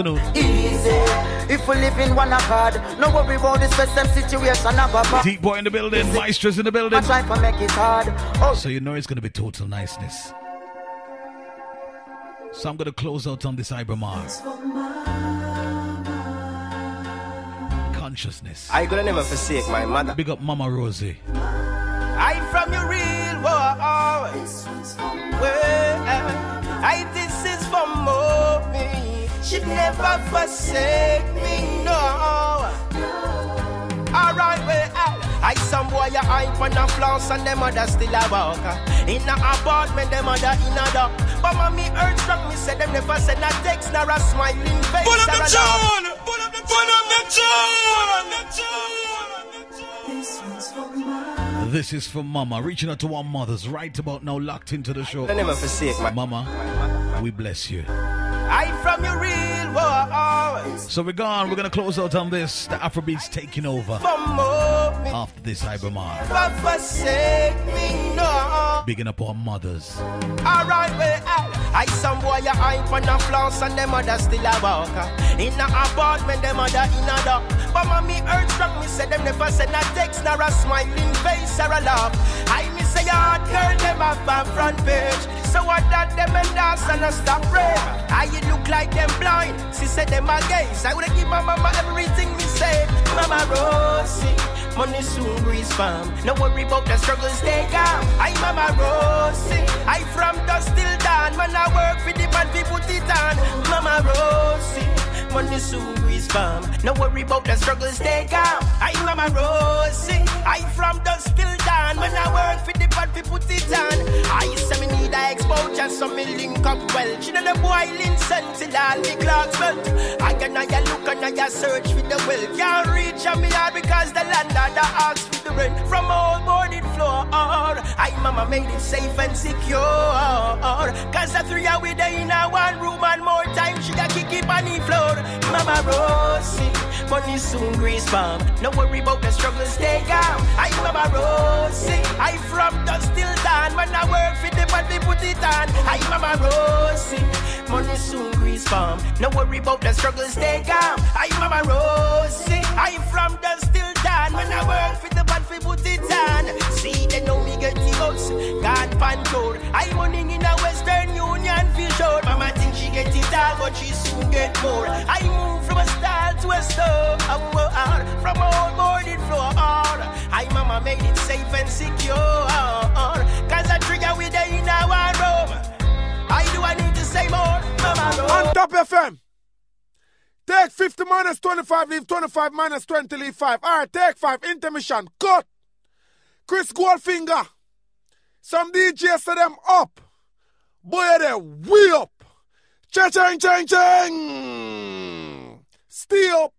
afternoon. Easy. If we live in one accord, no worry about this stress and situation of a Deep boy in the building, maestros in the building. I try to make it hard. Oh. So you know it's gonna be total niceness. So I'm gonna close out on this Ibermar. Consciousness. I gonna never forsake my mother. Big up Mama Rosie. I'm from your real world. This one's for I She'd never forsake me, no. Alright, well, I, I some boy a hype on a floss and them mother still a walk. In a apartment, them mother in a dock. But mommy hurt strong, me say them never send a text nor a smiling face. Pull up the tune! Pull up the tune! This one's for mama. This is for Mama, reaching out to our mothers right about now, locked into the show. I never forsake my Mama. We bless you. I from your real war. So we're gone. We're gonna close out on this. The Afrobeats taking over after this me, no. Bigging up our mothers. Alright, well, I some boy a hype on a floss and them mother still a walk. In a apartment, them mother in a dock. But mommy hurt strong, me say them never send a text nor a smiling face or a laugh. I me say yard girl, them have a front page. So what that them and dance and a stop. I you look like them blind. She said them a gays. I woulda give my mama everything me say. Mama Rosie, money soon breeze farm. No worry about the struggles they calm. I Mama Rosie, I from dusk till dawn. Man I work for the band, we put it on. Mama Rosie. Money soon breeze farm. No worry about the struggles they calm. I Mama Rosie. I from dusk till dawn. When I work for the band, we put it on. I say me need so me link up well. She know the boiling sun till all the clocks melt. I can I look and I search for the well. Can't reach on me hard because the landlord asks for the rent from all boarded floor. I mama made it safe and secure. Cause the three are with her in a one room and more time she got kick it on the floor. Mama Rosie, money soon grease bomb. No worry about the struggles they got. I Mama Rosie, I from dust till dawn. When I work for the body, put it on. I Mama Rosie, money soon grease bomb. No worry about the struggles they got. I Mama Rosie, I from dust till dawn. When I work for the body, put it on. See, they know me get the house, gone pan tour. I money in a Western Union for sure. Mama think she get it all, but she soon get more. I move from a style to a store, from a old boarded floor. I mama made it safe and secure. Top FM. Take 50 minus 25, leave 25 minus 20, leave 5. Alright, take 5, intermission, cut. Chris Goldfinger. Some DJs to them up. Boy, they way up. Cha chang chang chang. Stay up.